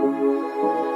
Música